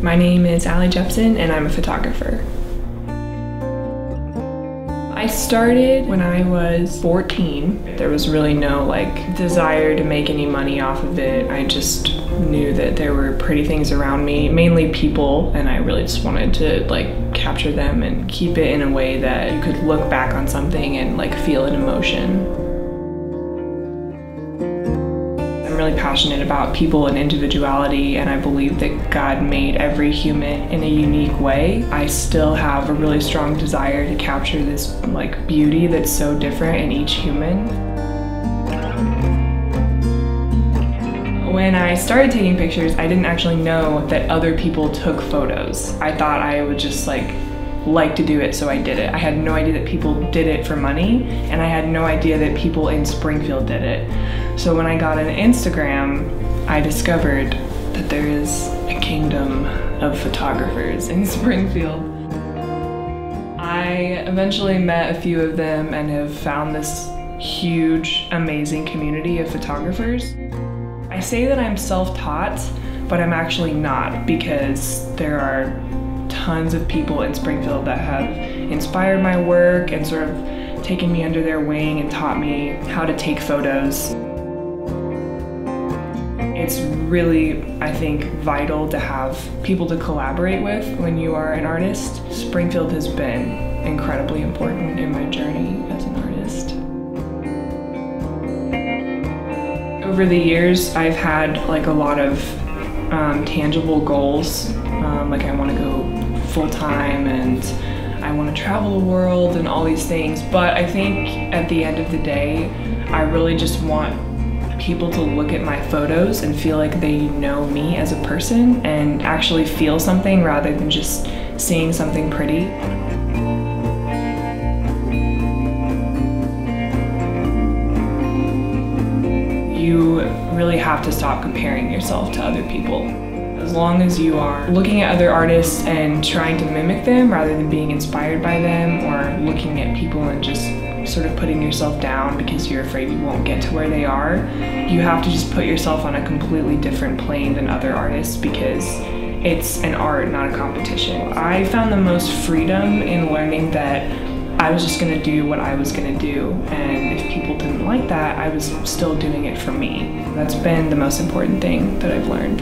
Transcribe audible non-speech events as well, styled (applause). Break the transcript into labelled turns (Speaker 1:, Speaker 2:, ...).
Speaker 1: My name is Ally Jeppsen and I'm a photographer. I started when I was 14. There was really no like desire to make any money off of it. I just knew that there were pretty things around me, mainly people, and I really just wanted to like capture them and keep it in a way that you could look back on something and like feel an emotion. Really passionate about people and individuality, and I believe that God made every human in a unique way. I still have a really strong desire to capture this like beauty that's so different in each human. When I started taking pictures, I didn't actually know that other people took photos. I thought I would just like like to do it, so I did it. I had no idea that people did it for money, and I had no idea that people in Springfield did it. So when I got an Instagram, I discovered that there is a kingdom of photographers in (laughs) Springfield. I eventually met a few of them and have found this huge, amazing community of photographers. I say that I'm self-taught, but I'm actually not because there are tons of people in Springfield that have inspired my work and sort of taken me under their wing and taught me how to take photos. It's really, I think, vital to have people to collaborate with when you are an artist. Springfield has been incredibly important in my journey as an artist. Over the years, I've had like a lot of um, tangible goals. Um, like I want to go full time and I want to travel the world and all these things. But I think at the end of the day, I really just want people to look at my photos and feel like they know me as a person and actually feel something rather than just seeing something pretty. You really have to stop comparing yourself to other people. As long as you are looking at other artists and trying to mimic them rather than being inspired by them or looking at people and just sort of putting yourself down because you're afraid you won't get to where they are, you have to just put yourself on a completely different plane than other artists because it's an art, not a competition. I found the most freedom in learning that I was just gonna do what I was gonna do, and if people didn't like that, I was still doing it for me. That's been the most important thing that I've learned.